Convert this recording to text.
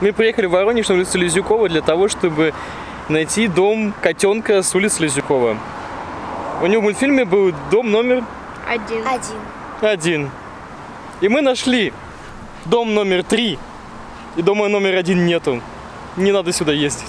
Мы приехали в Воронеж на улицу Лизюкова для того, чтобы найти дом котенка с улицы Лизюкова. У него в мультфильме был дом номер Один. Один. один. И мы нашли дом номер три. И дома номер один нету. Не надо сюда ездить.